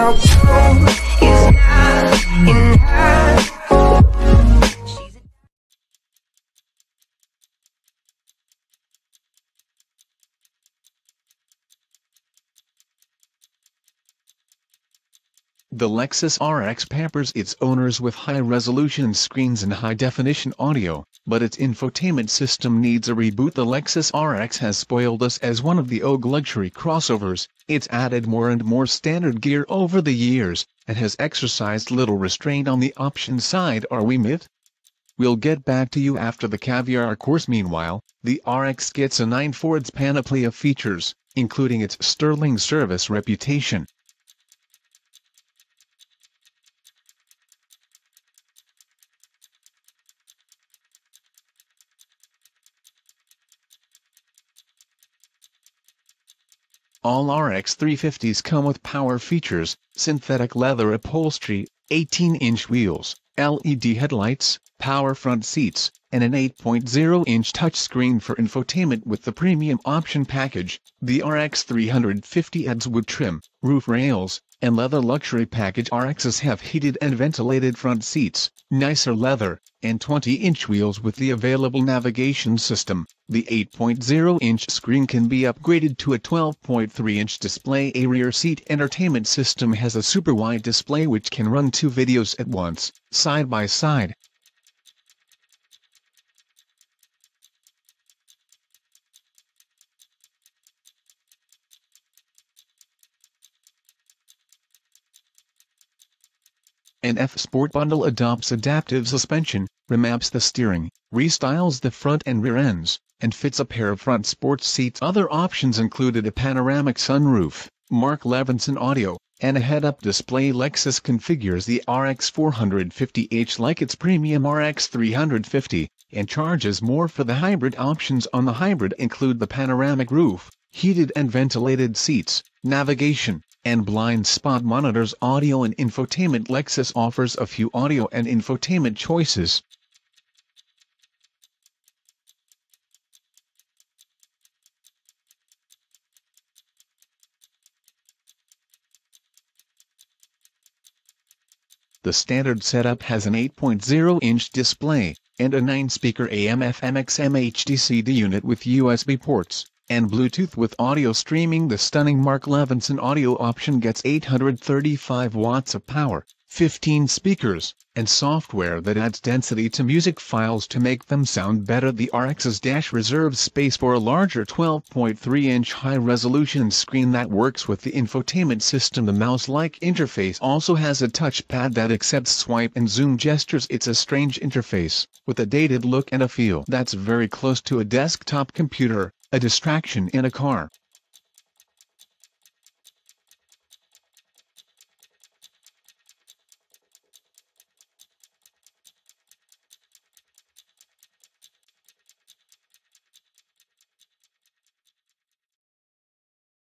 Now blue is not in The Lexus RX pampers its owners with high-resolution screens and high-definition audio, but its infotainment system needs a reboot. The Lexus RX has spoiled us as one of the OG luxury crossovers, it's added more and more standard gear over the years, and has exercised little restraint on the option side are we myth? We'll get back to you after the caviar course meanwhile, the RX gets a 9 Ford's panoply of features, including its sterling service reputation. All RX 350s come with power features, synthetic leather upholstery, 18-inch wheels, LED headlights, power front seats, and an 8.0-inch touchscreen for infotainment with the premium option package. The RX 350 adds wood trim, roof rails, and leather luxury package RXs have heated and ventilated front seats, nicer leather, and 20-inch wheels with the available navigation system. The 8.0-inch screen can be upgraded to a 12.3-inch display. A rear seat entertainment system has a super wide display which can run two videos at once, side by side. An F Sport bundle adopts adaptive suspension, remaps the steering, restyles the front and rear ends, and fits a pair of front sports seats. Other options included a panoramic sunroof, Mark Levinson audio, and a head-up display. Lexus configures the RX 450h like its premium RX 350, and charges more for the hybrid options on the hybrid include the panoramic roof, heated and ventilated seats, navigation, and blind spot monitors audio and infotainment Lexus offers a few audio and infotainment choices. The standard setup has an 8.0-inch display, and a 9-speaker AM-FM XM HDCD unit with USB ports, and Bluetooth with audio streaming. The stunning Mark Levinson audio option gets 835 watts of power, 15 speakers, and software that adds density to music files to make them sound better. The RX's dash reserves space for a larger 12.3-inch high-resolution screen that works with the infotainment system. The mouse-like interface also has a touchpad that accepts swipe and zoom gestures. It's a strange interface, with a dated look and a feel that's very close to a desktop computer, a distraction in a car.